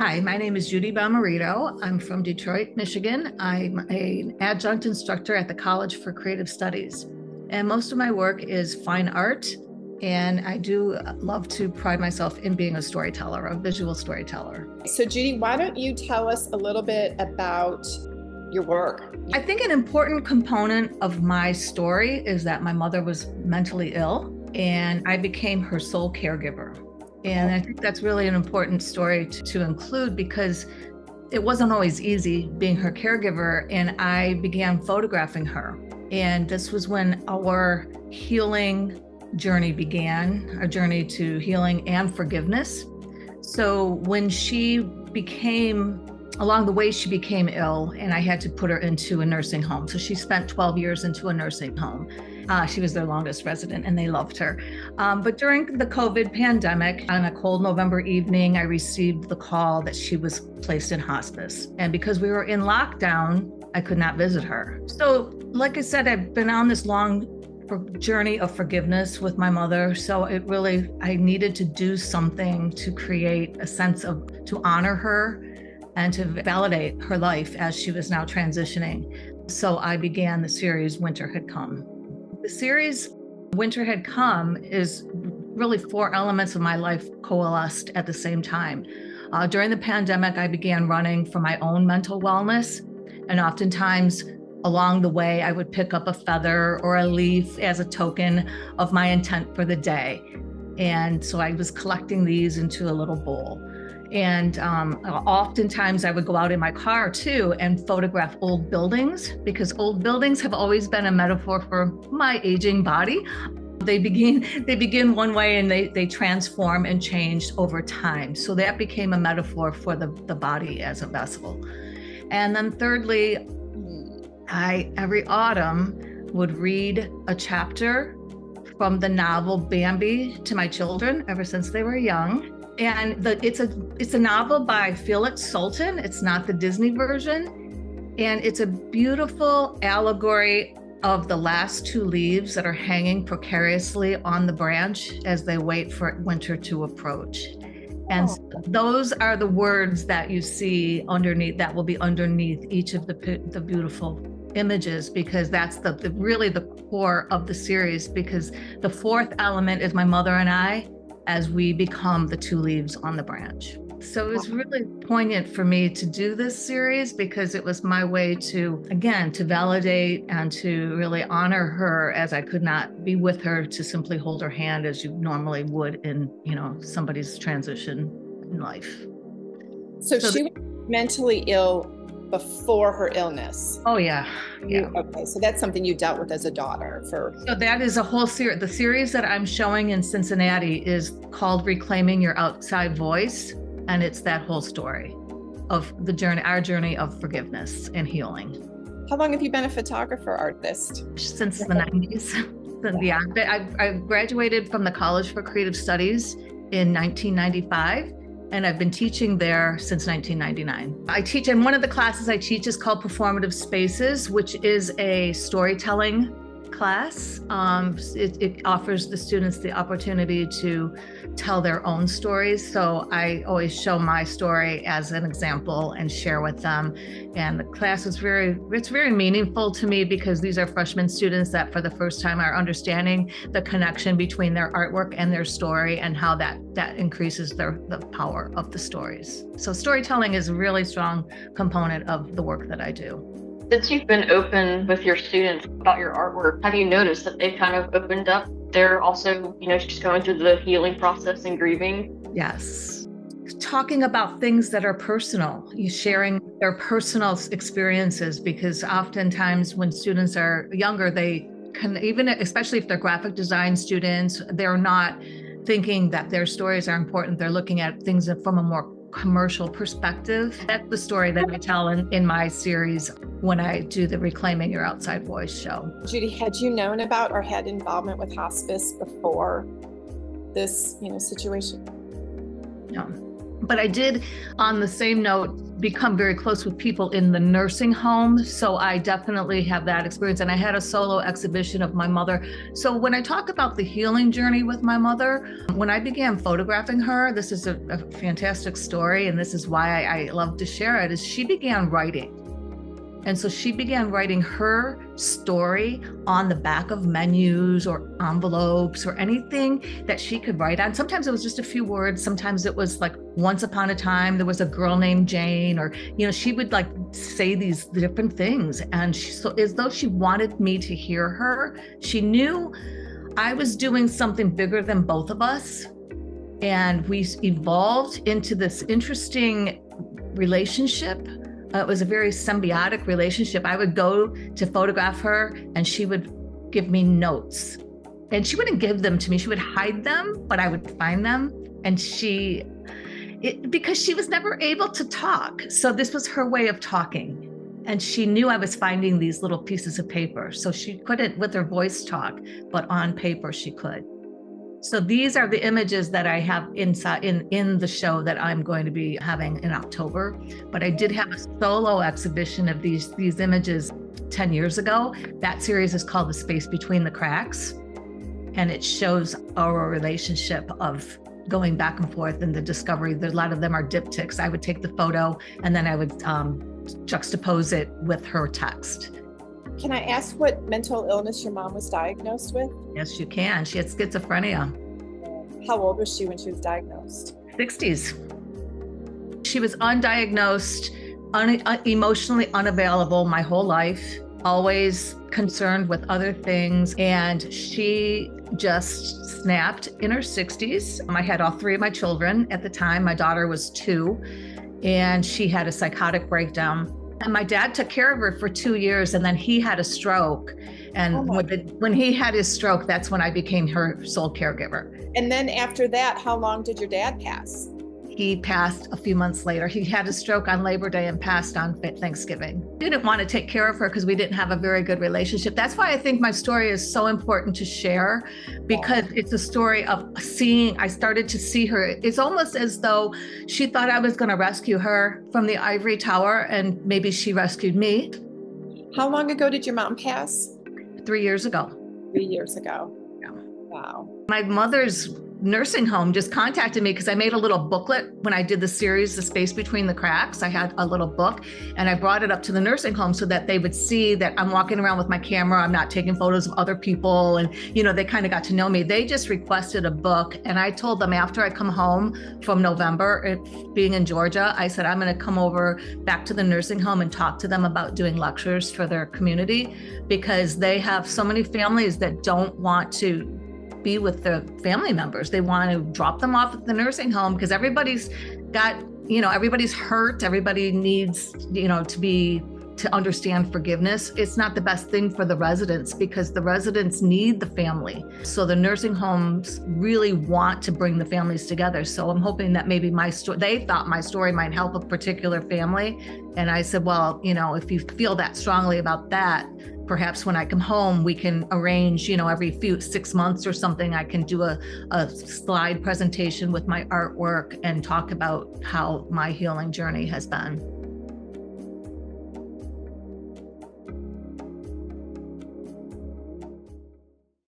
Hi, my name is Judi Bommarito. I'm from Detroit, Michigan. I'm an adjunct instructor at the College for Creative Studies. And most of my work is fine art. And I do love to pride myself in being a storyteller, a visual storyteller. So, Judi, why don't you tell us a little bit about your work? I think an important component of my story is that my mother was mentally ill and I became her sole caregiver. And I think that's really an important story to, to, include because it wasn't always easy being her caregiver. And I began photographing her. And this was when our healing journey began, our journey to healing and forgiveness. So when she became, along the way, she became ill, and I had to put her into a nursing home. So she spent 12 years into a nursing home. Uh, she was their longest resident and they loved her. Um, but during the COVID pandemic, on a cold November evening, I received the call that she was placed in hospice. And because we were in lockdown, I could not visit her. So, like I said, I've been on this long journey of forgiveness with my mother. So it really, I needed to do something to create a sense of, to honor her and to validate her life as she was now transitioning. So I began the series Winter Had Come. The series Winter Had Come is really four elements of my life coalesced at the same time. Uh, during the pandemic, I began running for my own mental wellness. And oftentimes along the way, I would pick up a feather or a leaf as a token of my intent for the day. And so I was collecting these into a little bowl. And um, oftentimes I would go out in my car too and photograph old buildings because old buildings have always been a metaphor for my aging body. They begin they begin one way and they, they transform and change over time. So that became a metaphor for the, the body as a vessel. And then thirdly, I every autumn would read a chapter from the novel Bambi to my children ever since they were young and the, it's a it's a novel by Felix Salten. It's not the Disney version, and it's a beautiful allegory of the last two leaves that are hanging precariously on the branch as they wait for winter to approach. And oh. those are the words that you see underneath that will be underneath each of the the beautiful images because that's the, the really the core of the series because the fourth element is my mother and I as we become the two leaves on the branch. So it was really poignant for me to do this series because it was my way to, again, to validate and to really honor her as I could not be with her to simply hold her hand as you normally would in, you know, somebody's transition in life. So, so she was mentally ill before her illness. Oh yeah, yeah. Okay, so that's something you dealt with as a daughter for. So that is a whole series. The series that I'm showing in Cincinnati is called "Reclaiming Your Outside Voice," and it's that whole story of the journey, our journey of forgiveness and healing. How long have you been a photographer artist? Since the 90s. yeah, I, I graduated from the College for Creative Studies in 1995 and I've been teaching there since 1999. I teach, and one of the classes I teach is called Performative Spaces, which is a storytelling class. Um, it, it, offers the students the opportunity to tell their own stories. So I always show my story as an example and share with them. And the class is very, it's very meaningful to me because these are freshman students that for the first time are understanding the connection between their artwork and their story and how that that increases their the power of the stories. So storytelling is a really strong component of the work that I do. Since you've been open with your students about your artwork, have you noticed that they've kind of opened up? They're also, you know, just going through the healing process and grieving. Yes. Talking about things that are personal, you sharing their personal experiences, because oftentimes when students are younger, they can, even especially if they're graphic design students, they're not thinking that their stories are important. They're looking at things from a more commercial perspective. That's the story that I tell in, in my series when I do the Reclaiming Your Outside Voice show. Judi, had you known about or had involvement with hospice before this, you know, situation? No. But I did, on the same note, become very close with people in the nursing home. So I definitely have that experience. And I had a solo exhibition of my mother. So when I talk about the healing journey with my mother, when I began photographing her, this is a, a fantastic story. And this is why I, I love to share it, is she began writing. And so she began writing her story on the back of menus or envelopes or anything that she could write on. Sometimes it was just a few words. Sometimes it was like, once upon a time, there was a girl named Jane, or, you know, she would like say these different things. And she, so as though she wanted me to hear her, she knew I was doing something bigger than both of us. And we evolved into this interesting relationship Uh, it was a very symbiotic relationship. I would go to photograph her and she would give me notes. And she wouldn't give them to me, she would hide them, but I would find them. And she, it, because she was never able to talk. So this was her way of talking. And she knew I was finding these little pieces of paper. So she couldn't with her voice talk, but on paper she could. So these are the images that I have inside in in the show that I'm going to be having in October. But I did have a solo exhibition of these these images 10 years ago. That series is called The Space Between the Cracks. And it shows our relationship of going back and forth and the discovery. A lot of them are diptychs. I would take the photo and then I would um, juxtapose it with her text. Can I ask what mental illness your mom was diagnosed with? Yes, you can. She had schizophrenia. How old was she when she was diagnosed? 60s. She was undiagnosed, un- uh, emotionally unavailable my whole life, always concerned with other things. And she just snapped in her 60s. I had all three of my children at the time. My daughter was two, and she had a psychotic breakdown and my dad took care of her for two years, and then he had a stroke. And oh when, the, when he had his stroke, that's when I became her sole caregiver. And then after that, how long did your dad pass? He passed a few months later. He had a stroke on Labor Day and passed on Thanksgiving. Didn't want to take care of her because we didn't have a very good relationship. That's why I think my story is so important to share because it's a story of seeing, I started to see her. It's almost as though she thought I was going to rescue her from the ivory tower and maybe she rescued me. How long ago did your mom pass? Three years ago. Three years ago. Yeah. Wow. My mother's nursing home just contacted me because I made a little booklet when I did the series, The Space Between the Cracks. I had a little book and I brought it up to the nursing home so that they would see that I'm walking around with my camera. I'm not taking photos of other people. And, you know, they kind of got to know me. They just requested a book. And I told them after I come home from November, eh, being in Georgia, I said, I'm going to come over back to the nursing home and talk to them about doing lectures for their community because they have so many families that don't want to be with the family members. They want to drop them off at the nursing home because everybody's got, you know, everybody's hurt. Everybody needs, you know, to be to understand forgiveness. It's not the best thing for the residents because the residents need the family. So the nursing homes really want to bring the families together. So I'm hoping that maybe my story, they thought my story might help a particular family. And I said, well, you know, if you feel that strongly about that, perhaps when I come home, we can arrange, you know, every few six months or something, I can do a, a slide presentation with my artwork and talk about how my healing journey has been.